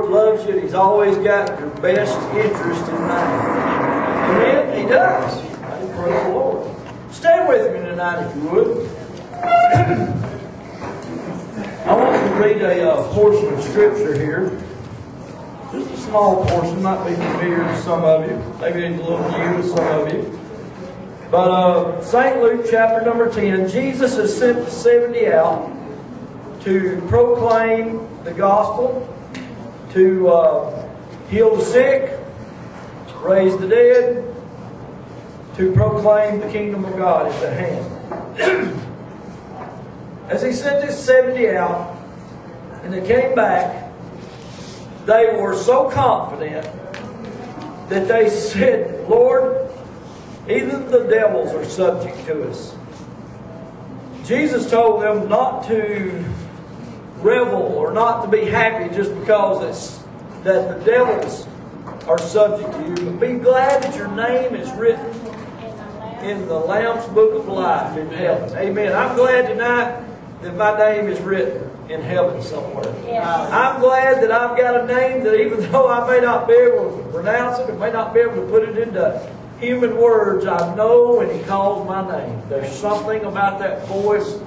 Lord loves you and He's always got your best interest in mind. Amen? He does. I praise the Lord. Stand with me tonight if you would. I want to read a uh, portion of Scripture here. Just a small portion, might be familiar to some of you. Maybe it's a little new to some of you. But uh, St. Luke chapter number 10, Jesus has sent the 70 out to proclaim the gospel, to uh, heal the sick, raise the dead, to proclaim the kingdom of God is at hand. As he sent his 70 out, and they came back, they were so confident that they said, Lord, even the devils are subject to us. Jesus told them not to revel or not to be happy just because it's that the devils are subject to you, but be glad that your name is written in the Lamb's book of life in heaven. Amen. I'm glad tonight that my name is written in heaven somewhere. Yes. I'm glad that I've got a name that even though I may not be able to pronounce it, and may not be able to put it into human words, I know when He calls my name. There's something about that voice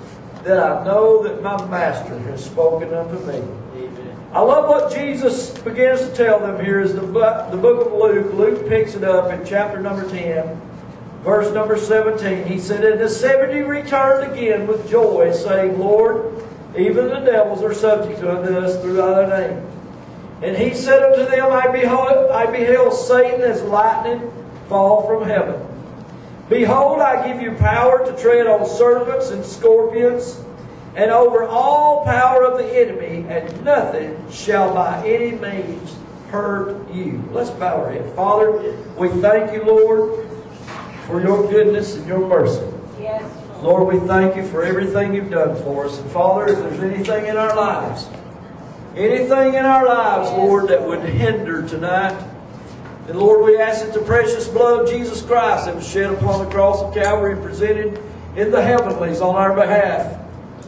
that I know that my Master has spoken unto me. I love what Jesus begins to tell them here is the, the book of Luke. Luke picks it up in chapter number 10, verse number 17. He said, And the seventy returned again with joy, saying, Lord, even the devils are subject unto us through thy name. And he said unto them, I beheld, I beheld Satan as lightning fall from heaven. Behold, I give you power to tread on serpents and scorpions, and over all power of the enemy, and nothing shall by any means hurt you. Let's bow our head. Father, we thank you, Lord, for your goodness and your mercy. Yes. Lord, we thank you for everything you've done for us. And Father, if there's anything in our lives, anything in our lives, Lord, that would hinder tonight, then Lord, we ask that the precious blood of Jesus Christ that was shed upon the cross of Calvary and presented in the heavenlies on our behalf.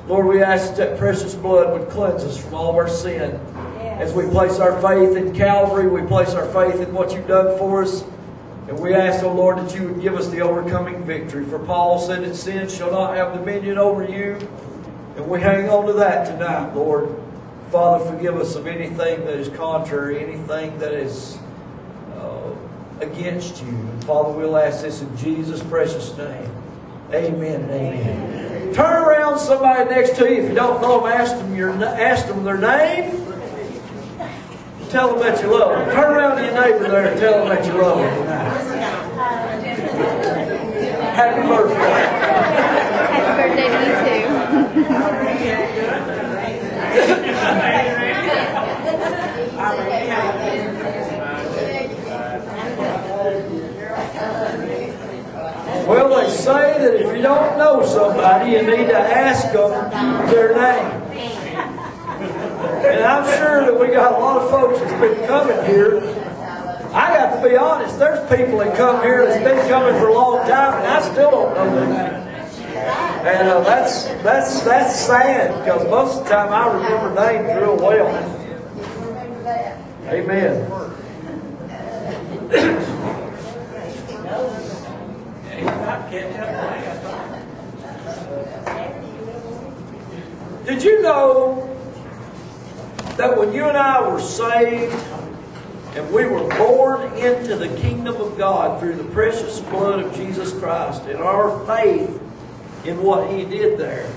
Lord, we ask that that precious blood would cleanse us from all of our sin. As we place our faith in Calvary, we place our faith in what you've done for us. And we ask, O Lord, that you would give us the overcoming victory. For Paul said that sin shall not have dominion over you. And we hang on to that tonight, Lord. Father, forgive us of anything that is contrary, anything that is Uh, against you. And Father, we'll ask this in Jesus' precious name. Amen and amen. Turn around somebody next to you. If you don't know them, ask them, your, ask them their name. Tell them that you love them. Turn around to your neighbor there and tell them that you love them tonight. Happy birthday. Happy birthday to you too. Well, they say that if you don't know somebody, you need to ask them their name. And I'm sure that we got a lot of folks that's been coming here. I got to be honest, there's people that come here that's been coming for a long time, and I still don't know their name. And uh, that's that's that's sad because most of the time I remember names real well. Amen. Did you know that when you and I were saved and we were born into the kingdom of God through the precious blood of Jesus Christ and our faith in what He did there,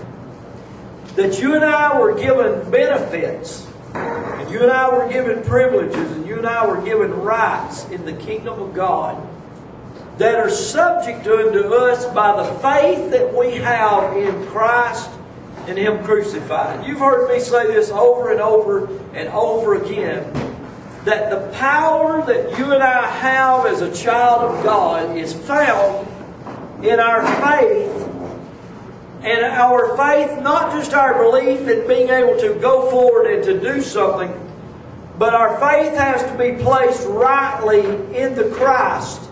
that you and I were given benefits, and you and I were given privileges, and you and I were given rights in the kingdom of God that are subject unto us by the faith that we have in Christ and Him crucified. You've heard me say this over and over and over again that the power that you and I have as a child of God is found in our faith. And our faith, not just our belief in being able to go forward and to do something, but our faith has to be placed rightly in the Christ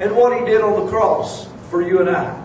and what He did on the cross for you and I.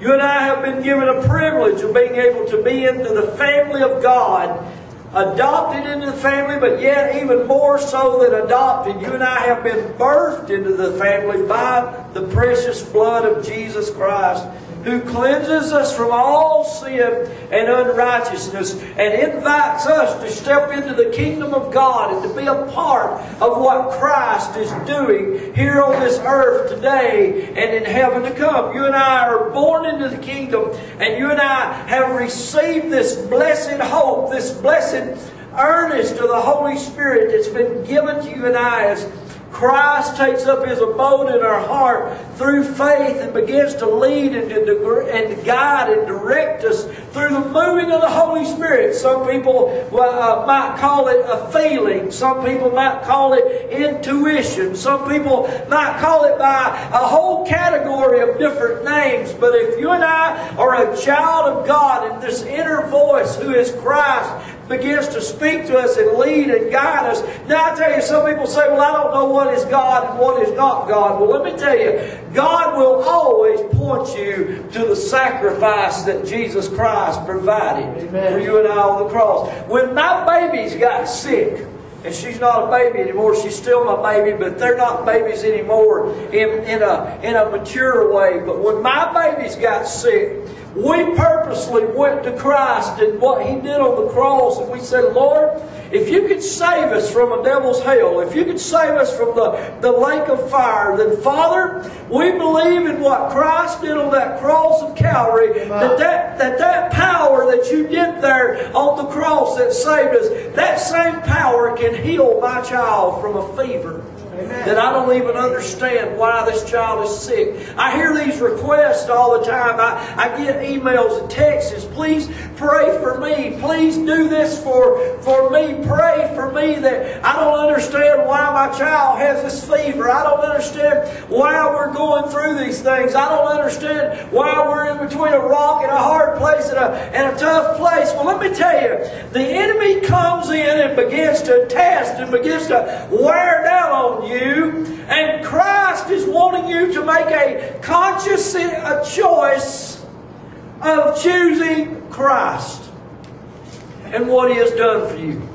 You and I have been given a privilege of being able to be into the family of God adopted into the family, but yet even more so than adopted, you and I have been birthed into the family by the precious blood of Jesus Christ who cleanses us from all sin and unrighteousness and invites us to step into the kingdom of God and to be a part of what Christ is doing here on this earth today and in heaven to come. You and I are born into the kingdom and you and I have received this blessed hope, this blessed earnest of the Holy Spirit that's been given to you and I as Christ takes up His abode in our heart through faith and begins to lead and to, and guide and direct us through the moving of the Holy Spirit. Some people uh, might call it a feeling. Some people might call it intuition. Some people might call it by a whole category of different names. But if you and I are a child of God and this inner voice who is Christ begins to speak to us and lead and guide us. Now I tell you, some people say, well, I don't know what is God and what is not God. Well, let me tell you, God will always point you to the sacrifice that Jesus Christ provided Amen. for you and I on the cross. When my babies got sick, and she's not a baby anymore. She's still my baby, but they're not babies anymore in, in, a, in a mature way. But when my babies got sick, we purposely went to Christ and what He did on the cross, and we said, Lord, if you could save us from a devil's hell, if you could save us from the, the lake of fire, then Father, we believe in what Christ did on that cross of Calvary, that that, that that power that you did there on the cross that saved us, that same power can heal my child from a fever that I don't even understand why this child is sick. I hear these requests all the time. I, I get emails and texts. Please pray for me. Please do this for, for me. Pray for me that I don't understand why my child has this fever. I don't understand why we're going through these things. I don't understand why we're in between a rock and a hard place and a, and a tough place. Well, let me tell you, the enemy comes in and begins to test and begins to wear down on you. And Christ is wanting you to make a conscious a choice of choosing Christ and what He has done for you.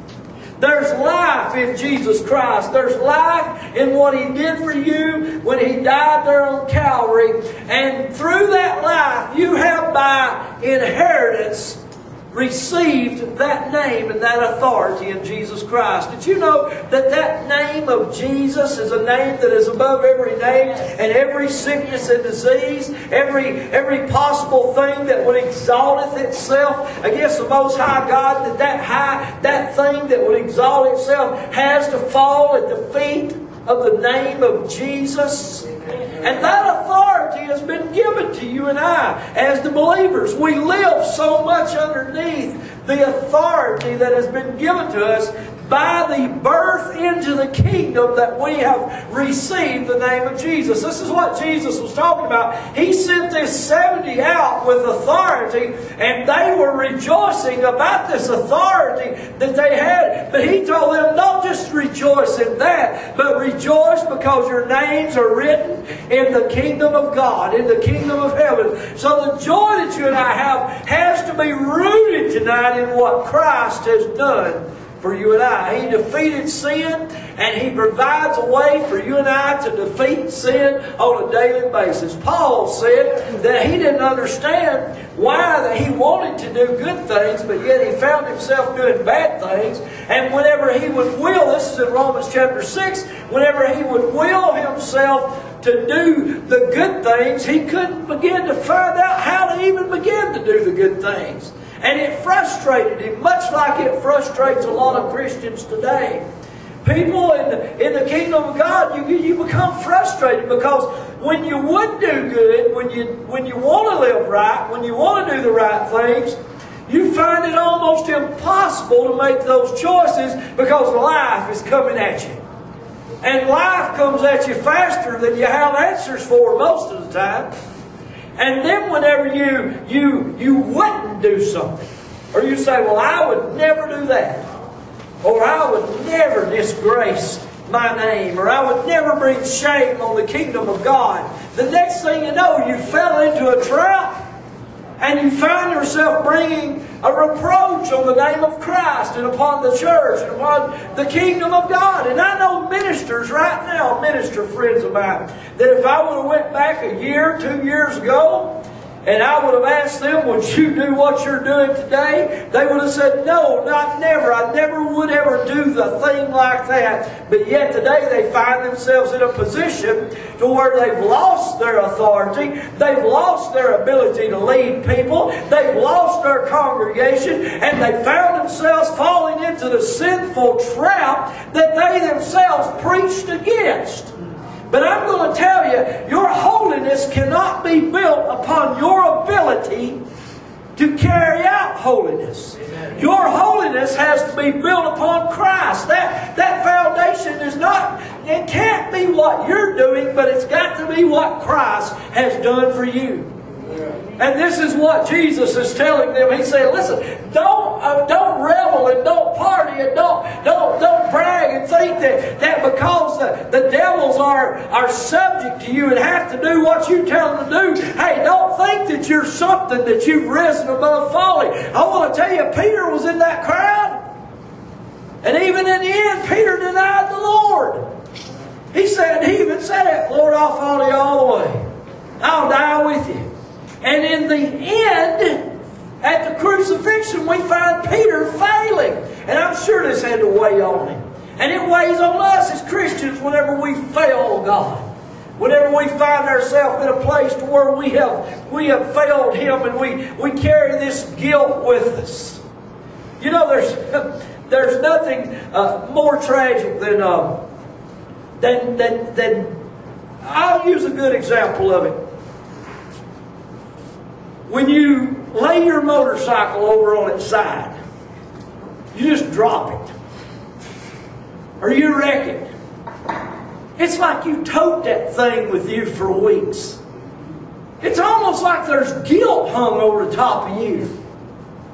There's life in Jesus Christ. There's life in what He did for you when He died there on Calvary. And through that life, you have by inheritance received that name and that authority in Jesus Christ. Did you know that that name of Jesus is a name that is above every name and every sickness and disease, every, every possible thing that would exalt itself against the Most High God, that that high, that thing that would exalt itself has to fall at the feet of the name of Jesus? And that authority has been given to you and I as the believers. We live so much underneath the authority that has been given to us by the birth into the kingdom that we have received the name of Jesus. This is what Jesus was talking about. He sent this 70 out with authority, and they were rejoicing about this authority that they had. But he told them, don't just rejoice in that, but rejoice because your names are written in the kingdom of God, in the kingdom of heaven. So the joy that you and I have has to be rooted tonight in what Christ has done for you and I. He defeated sin and He provides a way for you and I to defeat sin on a daily basis. Paul said that he didn't understand why that he wanted to do good things, but yet he found himself doing bad things. And whenever he would will, this is in Romans chapter 6, whenever he would will himself to do the good things, he couldn't begin to find out how to even begin to do the good things. And it frustrated him, much like it frustrates a lot of Christians today. People in the, in the kingdom of God, you, you become frustrated because when you would do good, when you, when you want to live right, when you want to do the right things, you find it almost impossible to make those choices because life is coming at you. And life comes at you faster than you have answers for most of the time. And then whenever you you you wouldn't do something, or you say, Well, I would never do that, or I would never disgrace my name, or I would never bring shame on the kingdom of God. The next thing you know, you fell into a trap and you find yourself bringing a reproach on the name of Christ and upon the church and upon the kingdom of God. And I know ministers right now, minister friends of mine, that if I would have went back a year, two years ago, and I would have asked them, would you do what you're doing today? They would have said, no, not never. I never would ever do the thing like that. But yet today they find themselves in a position to where they've lost their authority. They've lost their ability to lead people. They've lost their congregation. And they found themselves falling into the sinful trap that they themselves preached against. But I'm going to tell you, your holiness cannot be built upon your ability to carry out holiness. Your holiness has to be built upon Christ. That, that foundation is not, it can't be what you're doing, but it's got to be what Christ has done for you. And this is what Jesus is telling them. He said, "Listen, don't uh, don't think that, that because the, the devils are are subject to you and have to do what you tell them to do. Hey, don't think that you're something that you've risen above folly. I want to tell you, Peter was in that crowd, and even in the end, Peter denied the Lord. He said, he even said, "Lord, I'll follow you all the way. I'll die with you." And in the end, at the crucifixion, we find Peter failing. And I'm sure this had to weigh on him. And it weighs on us as Christians whenever we fail God. Whenever we find ourselves in a place to where we have we have failed Him and we, we carry this guilt with us. You know, there's there's nothing uh, more tragic than, uh, than, than, than I'll use a good example of it. When you lay your motorcycle over on its side, you just drop it. Or you wreck it. It's like you tote that thing with you for weeks. It's almost like there's guilt hung over the top of you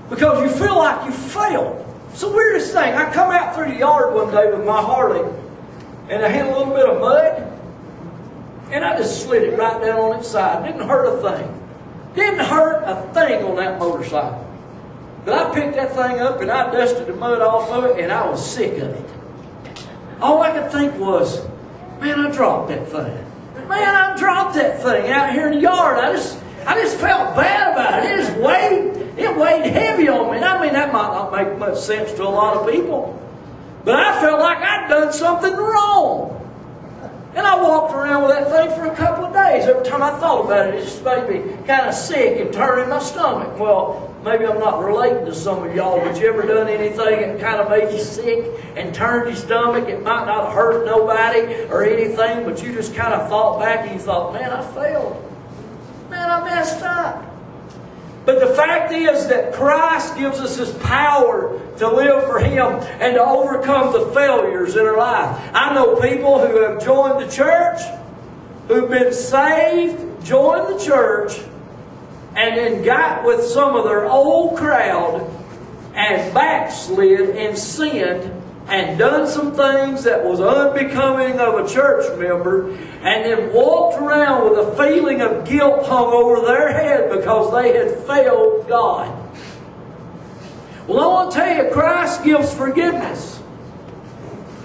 because you feel like you failed. It's the weirdest thing. I come out through the yard one day with my Harley and I had a little bit of mud and I just slid it right down on its side. Didn't hurt a thing. Didn't hurt a thing on that motorcycle. But I picked that thing up and I dusted the mud off of it and I was sick of it. All I could think was, man, I dropped that thing. Man, I dropped that thing out here in the yard. I just I just felt bad about it. It just weighed, it weighed heavy on me. I mean, that might not make much sense to a lot of people. But I felt like I'd done something wrong. And I walked around with that thing for a couple of days. Every time I thought about it, it just made me kind of sick and turning my stomach. Well, maybe I'm not relating to some of y'all, but you ever done anything and kind of made you sick and turned your stomach? It might not hurt nobody or anything, but you just kind of thought back and you thought, man, I failed. Man, I messed up. But the fact is that Christ gives us His power to live for Him and to overcome the failures in our life. I know people who have joined the church, who've been saved, joined the church, and then got with some of their old crowd and backslid and sinned and done some things that was unbecoming of a church member and then walked around with a feeling of guilt hung over their head because they had failed God. Well, I want to tell you, Christ gives forgiveness.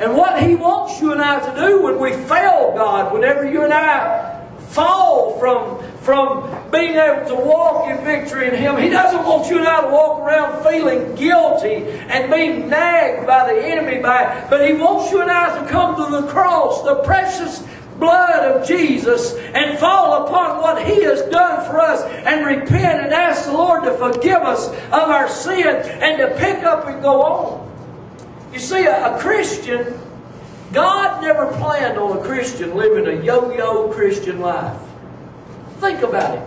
And what He wants you and I to do when we fail God, whenever you and I fall from, from being able to walk in victory in Him, He doesn't want you and I to walk around feeling guilty and being nagged by the enemy by but He wants you and I to come to the cross, the precious blood of Jesus and fall upon what He has done for us and repent and ask the Lord to forgive us of our sin and to pick up and go on. You see, a, a Christian, God never planned on a Christian living a yo-yo Christian life. Think about it.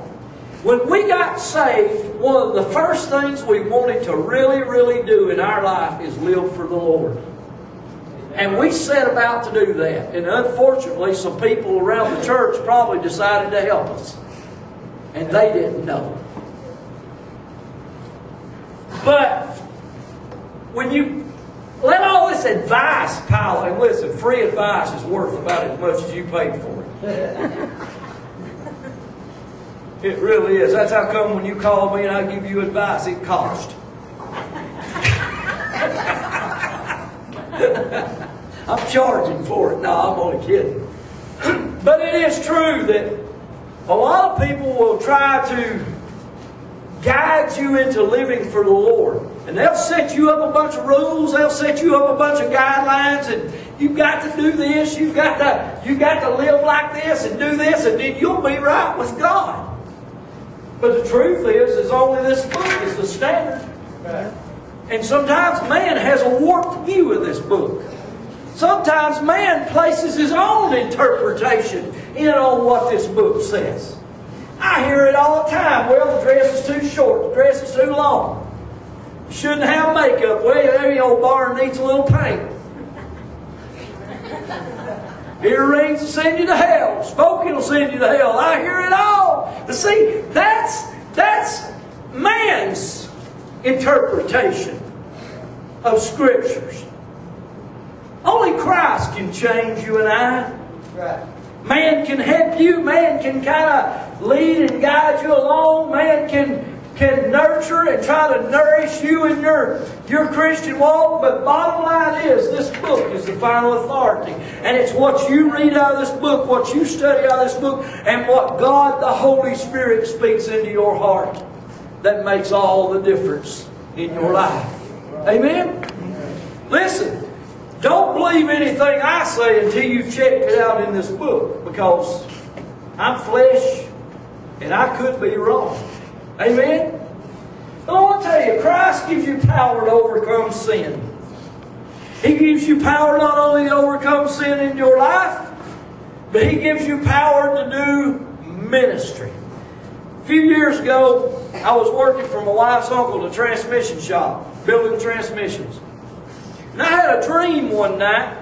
When we got saved, one of the first things we wanted to really, really do in our life is live for the Lord. And we set about to do that. And unfortunately, some people around the church probably decided to help us. And they didn't know. But when you let all this advice pile and listen, free advice is worth about as much as you paid for it. It really is. That's how come when you call me and I give you advice, it costs. I'm charging for it. No, I'm only kidding. but it is true that a lot of people will try to guide you into living for the Lord. And they'll set you up a bunch of rules, they'll set you up a bunch of guidelines, and you've got to do this, you've got to, you've got to live like this and do this, and then you'll be right with God. But the truth is, is only this book is the standard. And sometimes man has a warped view of this book. Sometimes man places his own interpretation in on what this book says. I hear it all the time. Well, the dress is too short. The dress is too long. Shouldn't have makeup. Well, every old barn needs a little paint. Earrings will send you to hell. Smoking will send you to hell. I hear it all. But see, that's that's man's interpretation of scriptures. Only Christ can change you and I. Right. Man can help you. Man can kind of lead and guide you along. Man can can nurture and try to nourish you in your, your Christian walk. But bottom line is, this book is the final authority. And it's what you read out of this book, what you study out of this book, and what God the Holy Spirit speaks into your heart that makes all the difference in your life. Amen? Listen, don't believe anything I say until you've checked it out in this book because I'm flesh and I could be wrong. Amen? I want to tell you, Christ gives you power to overcome sin. He gives you power not only to overcome sin in your life, but He gives you power to do ministry. A few years ago, I was working for my wife's uncle, the transmission shop, building transmissions. And I had a dream one night.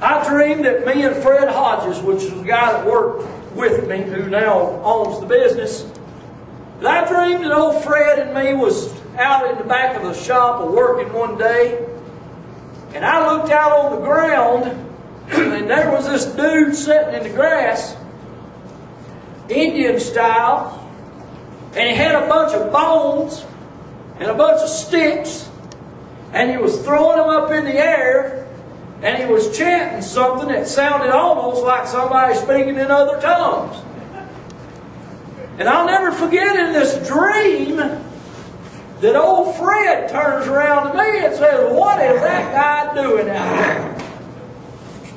I dreamed that me and Fred Hodges, which was the guy that worked with me, who now owns the business, I dreamed that old Fred and me was out in the back of the shop working one day, and I looked out on the ground, and there was this dude sitting in the grass, Indian style, and he had a bunch of bones and a bunch of sticks, and he was throwing them up in the air, and he was chanting something that sounded almost like somebody speaking in other tongues. And I'll never forget in this dream that old Fred turns around to me and says, What is that guy doing out there?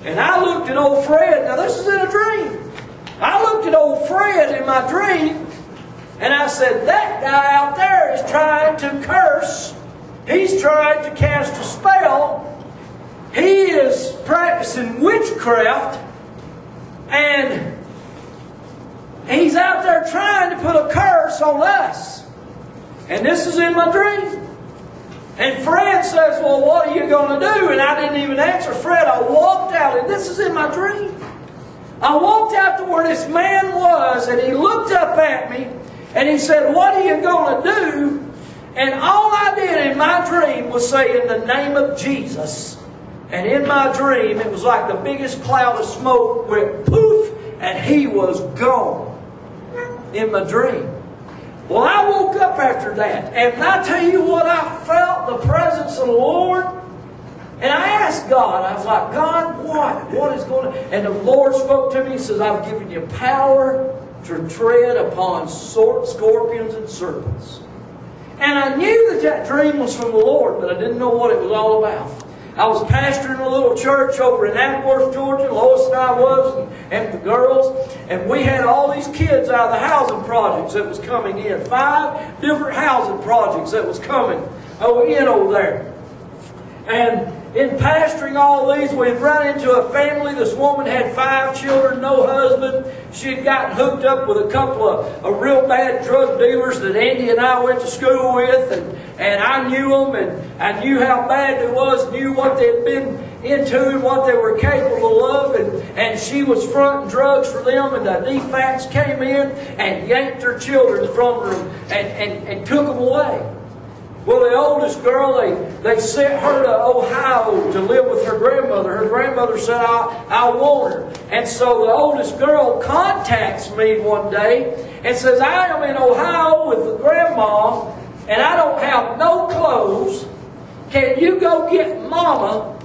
And I looked at old Fred, now this is in a dream. I looked at old Fred in my dream and I said, That guy out there is trying to curse. He's trying to cast a spell. He is practicing witchcraft. And he's out there trying to put a curse on us. And this is in my dream. And Fred says, Well, what are you going to do? And I didn't even answer Fred. I walked out, and this is in my dream. I walked out to where this man was, and he looked up at me, and he said, What are you going to do? And all I did in my dream was say, In the name of Jesus. And in my dream, it was like the biggest cloud of smoke went poof, and he was gone in my dream. Well, I woke up after that, and I tell you what, I felt the presence of the Lord. And I asked God, I was like, God, what? What is going on? And the Lord spoke to me and says, I've given you power to tread upon scorpions and serpents. And I knew that that dream was from the Lord, but I didn't know what it was all about. I was pastoring a little church over in Acworth, Georgia. Lois and I was, and, and, the girls. And we had all these kids out of the housing projects that was coming in. Five different housing projects that was coming over in over there. And in pastoring all these, we'd run into a family. This woman had five children, no husband. She had gotten hooked up with a couple of, of real bad drug dealers that Andy and I went to school with, and, and I knew them, and I knew how bad it was, knew what they'd been into and what they were capable of, and, and she was fronting drugs for them, and the DFACS came in and yanked her children from her and, and, and took them away. Well, the oldest girl, they, they sent her to Ohio to live with her grandmother. Her grandmother said, I, I want her. And so the oldest girl contacts me one day and says, I am in Ohio with the grandma, and I don't have no clothes, can you go get Mama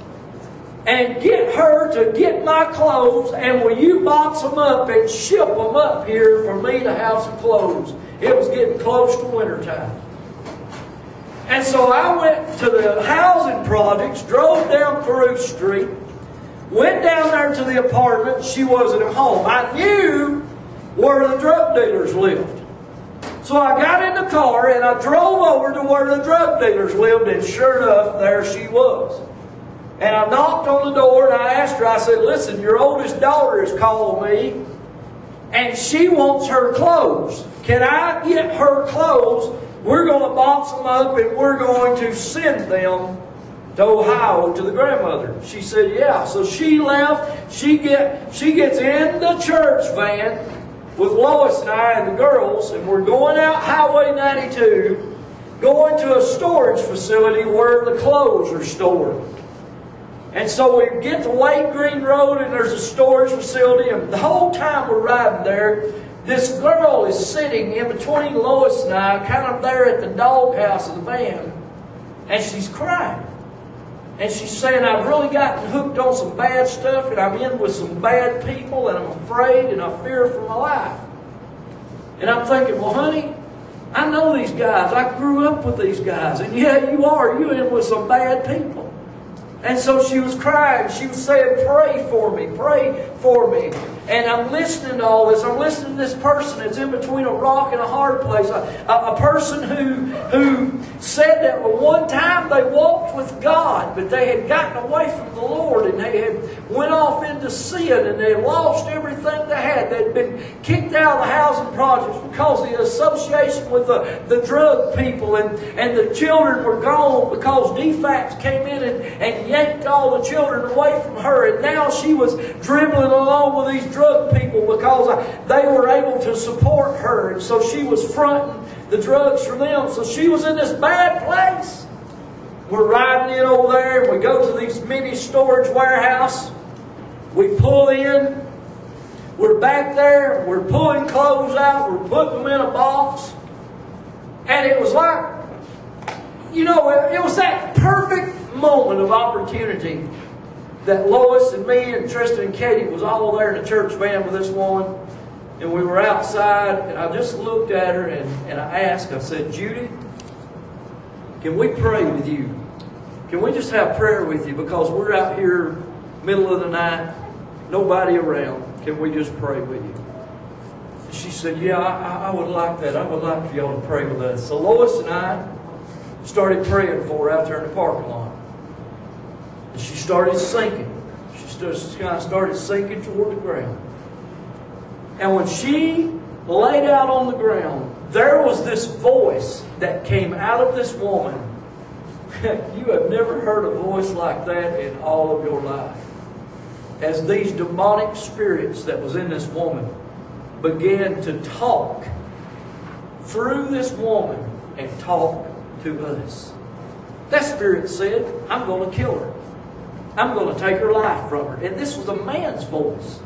and get her to get my clothes and will you box them up and ship them up here for me to have some clothes? It was getting close to wintertime. And so I went to the housing projects, drove down Carew Street, went down there to the apartment. She wasn't at home. I knew where the drug dealers lived. So I got in the car and I drove over to where the drug dealers lived, and sure enough, there she was. And I knocked on the door and I asked her, I said, Listen, your oldest daughter has called me and she wants her clothes. Can I get her clothes? We're going to box them up and we're going to send them to Ohio to the grandmother. She said, Yeah. So she left. She get she gets in the church van with Lois and I and the girls, and we're going out Highway 92, going to a storage facility where the clothes are stored. And so we get to Lake Green Road, and there's a storage facility, and the whole time we're riding there, this girl is sitting in between Lois and I, kind of there at the doghouse of the van, and she's crying. And she's saying, I've really gotten hooked on some bad stuff, and I'm in with some bad people, and I'm afraid and I fear for my life. And I'm thinking, well, honey, I know these guys. I grew up with these guys. And yeah, you are. You're in with some bad people. And so she was crying. She was saying, Pray for me, pray for me. And I'm listening to all this. I'm listening to this person that's in between a rock and a hard place. A, a, a person who, who said that at one time they walked with God, but they had gotten away from the Lord and they had went off into sin and they lost everything they had. They'd been kicked out of the housing projects because of the association with the, the drug people and, and the children were gone because DFACS came in and, and yanked all the children away from her. And now she was dribbling along with these drug people because they were able to support her. And so she was fronting the drugs for them. So she was in this bad place. We're riding in over there and we go to these mini storage warehouse. We pull in. We're back there. We're pulling clothes out. We're putting them in a box. And it was like, you know, it was that perfect moment of opportunity that Lois and me and Tristan and Katie was all there in the church van with this woman. And we were outside, and I just looked at her and, and I asked, I said, Judy, can we pray with you? Can we just have prayer with you? Because we're out here, middle of the night, nobody around. Can we just pray with you? She said, Yeah, I, I would like that. I would like for y'all to pray with us. So Lois and I started praying for her out there in the parking lot. She started sinking. She kind of started sinking toward the ground. And when she laid out on the ground, there was this voice that came out of this woman. you have never heard a voice like that in all of your life. As these demonic spirits that was in this woman began to talk through this woman and talk to us. That spirit said, I'm going to kill her. I'm going to take her life from her. And this was a man's voice.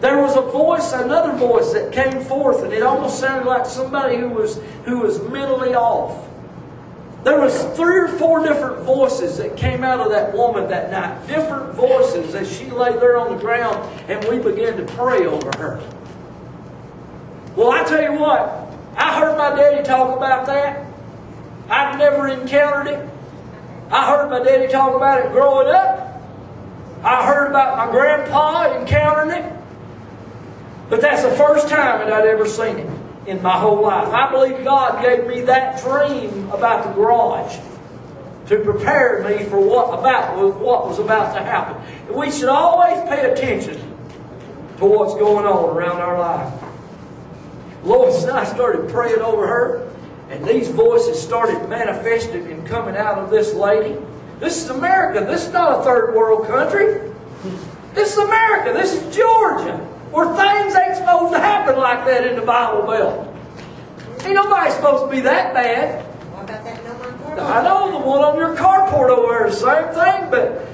There was a voice, another voice that came forth, and it almost sounded like somebody who was who was mentally off. There was three or four different voices that came out of that woman that night. Different voices as she lay there on the ground, and we began to pray over her. Well, I tell you what, I heard my daddy talk about that. I've never encountered it. I heard my daddy talk about it growing up. I heard about my grandpa encountering it. But that's the first time that I'd ever seen it in my whole life. I believe God gave me that dream about the garage to prepare me for what about what was about to happen. We should always pay attention to what's going on around our life. Lois and I started praying over her, and these voices started manifesting and coming out of this lady. This is America. This is not a third world country. This is America. This is Georgia where things ain't supposed to happen like that in the Bible Belt. Ain't nobody supposed to be that bad. What about that I know the one on your carport over there is the same thing, but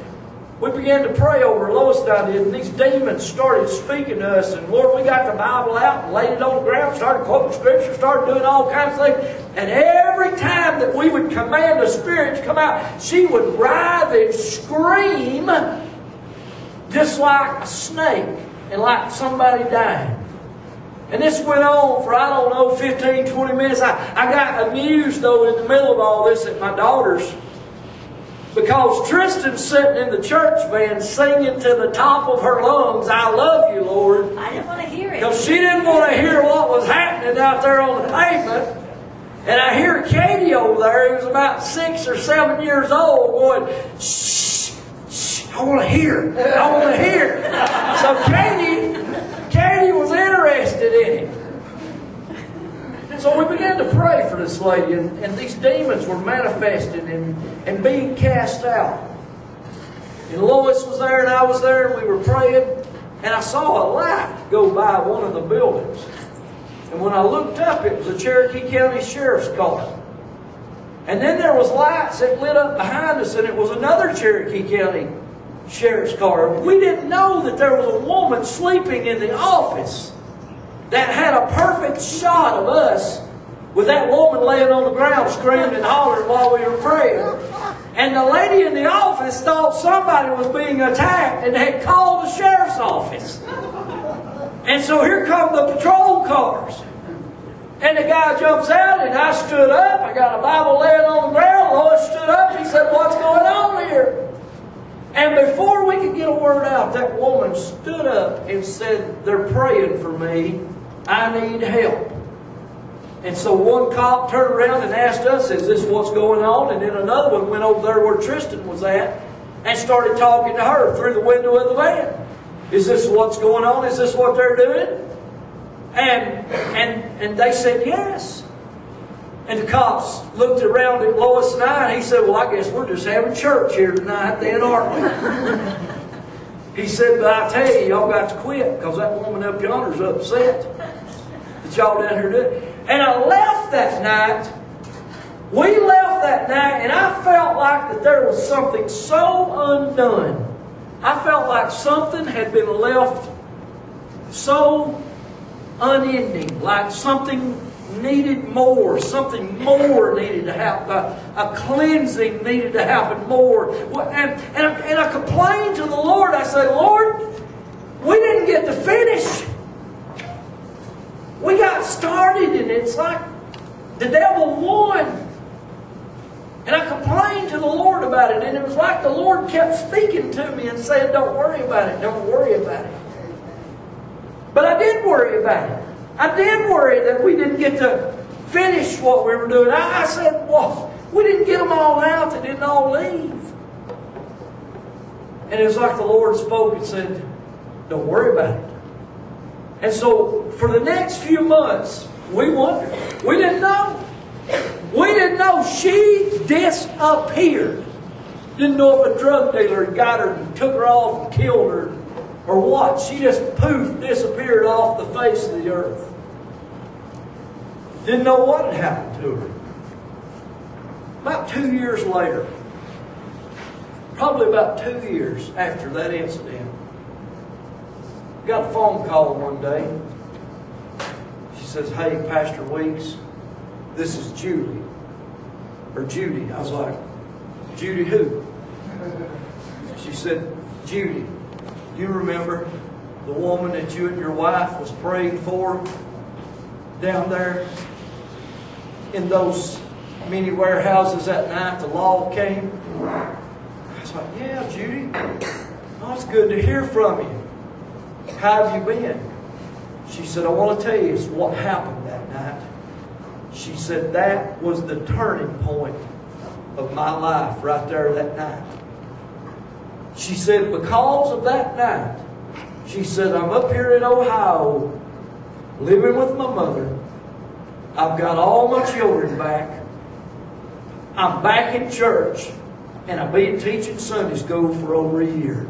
we began to pray over Lois and I did, and these demons started speaking to us. And Lord, we got the Bible out and laid it on the ground, started quoting scripture, started doing all kinds of things. And every time that we would command a spirit to come out, she would writhe and scream just like a snake and like somebody dying. And this went on for, I don't know, 15, 20 minutes. I, I got amused, though, in the middle of all this at my daughter's because Tristan's sitting in the church van singing to the top of her lungs, I love you, Lord. I didn't want to hear it. Because she didn't want to hear what was happening out there on the pavement. And I hear Katie over there, who's about six or seven years old, going, shh, shh, I want to hear. I want to hear. So Katie, Katie was interested in it. So we began to pray for this lady, and, and these demons were manifesting and, and being cast out. And Lois was there, and I was there, and we were praying, and I saw a light go by one of the buildings. And when I looked up, it was a Cherokee County Sheriff's car. And then there was lights that lit up behind us, and it was another Cherokee County Sheriff's car. We didn't know that there was a woman sleeping in the office that had a perfect shot of us with that woman laying on the ground screaming and hollering while we were praying. And the lady in the office thought somebody was being attacked and had called the sheriff's office. And so here come the patrol cars. And the guy jumps out, and I stood up. I got a Bible laying on the ground. Lois stood up. He said, What's going on here? And before we could get a word out, that woman stood up and said, They're praying for me. I need help. And so one cop turned around and asked us, Is this what's going on? And then another one went over there where Tristan was at and started talking to her through the window of the van. Is this what's going on? Is this what they're doing? And and and they said yes. And the cops looked around at Lois and I, and he said, Well, I guess we're just having church here tonight, then, aren't we? he said, But I tell you, y'all got to quit because that woman up yonder's upset that y'all down here doing. And I left that night. We left that night, and I felt like that there was something so undone. I felt like something had been left so unending, like something needed more, something more needed to happen, a, a cleansing needed to happen more. And, and, I, and I complained to the Lord. I said, Lord, we didn't get to finish. We got started, and it's like the devil won. And I complained to the Lord about it, and it was like the Lord kept speaking to me and saying, Don't worry about it, don't worry about it. But I did worry about it. I did worry that we didn't get to finish what we were doing. I, I said, Well, we didn't get them all out, they didn't all leave. And it was like the Lord spoke and said, Don't worry about it. And so for the next few months, we wondered. We didn't know. We didn't know she disappeared. Didn't know if a drug dealer got her and took her off and killed her or what. She just poof disappeared off the face of the earth. Didn't know what had happened to her. About two years later, probably about two years after that incident, got a phone call one day. She says, Hey, Pastor Weeks, this is Julie. Or Judy. I was like, Judy who? She said, Judy, you remember the woman that you and your wife was praying for down there in those many warehouses that night the law came? I was like, Yeah, Judy. Oh, it's good to hear from you. How have you been? She said, I want to tell you what happened. She said, that was the turning point of my life right there that night. She said, because of that night, she said, I'm up here in Ohio living with my mother. I've got all my children back. I'm back in church. And I've been teaching Sunday school for over a year.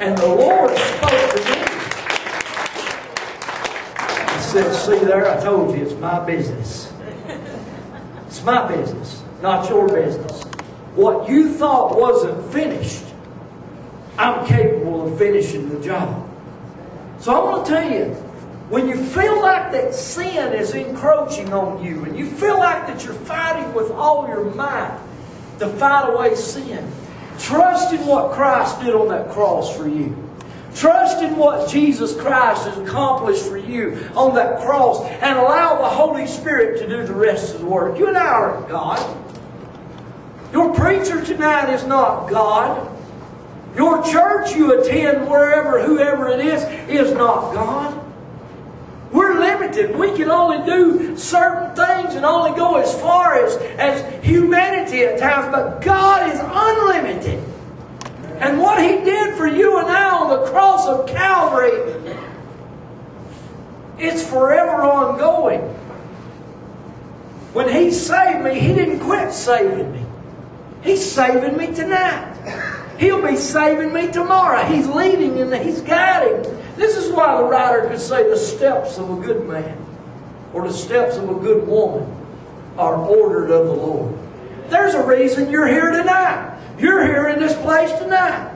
And the Lord spoke to me. He said, See there, I told you it's my business. It's my business, not your business. What you thought wasn't finished, I'm capable of finishing the job. So I want to tell you, when you feel like that sin is encroaching on you and you feel like that you're fighting with all your might to fight away sin, trust in what Christ did on that cross for you. Trust in what Jesus Christ has accomplished for you on that cross and allow the Holy Spirit to do the rest of the work. You and I aren't God. Your preacher tonight is not God. Your church you attend, wherever, whoever it is, is not God. We're limited. We can only do certain things and only go as far as, as humanity at times, but God is unlimited. And what He did for you and I on the cross of Calvary, it's forever ongoing. When He saved me, He didn't quit saving me. He's saving me tonight. He'll be saving me tomorrow. He's leading and He's guiding. This is why the writer could say the steps of a good man or the steps of a good woman are ordered of the Lord. There's a reason you're here tonight. You're here in this place tonight.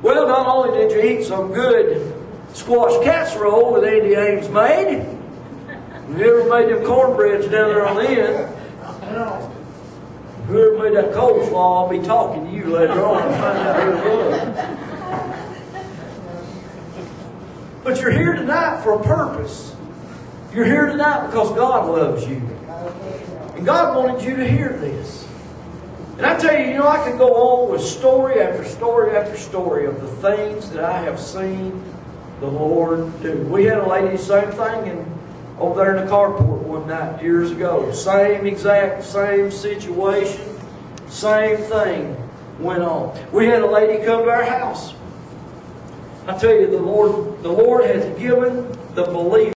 Well, not only did you eat some good squash casserole that Andy Ames made, you ever made them cornbreads down there on the end. Whoever made that coleslaw, I'll be talking to you later on find out who it was. But you're here tonight for a purpose. You're here tonight because God loves you. And God wanted you to hear this. And I tell you, you know, I could go on with story after story after story of the things that I have seen the Lord do. We had a lady, same thing, in, over there in the carport one night years ago. Same exact, same situation, same thing went on. We had a lady come to our house. I tell you, the Lord, the Lord has given the believer.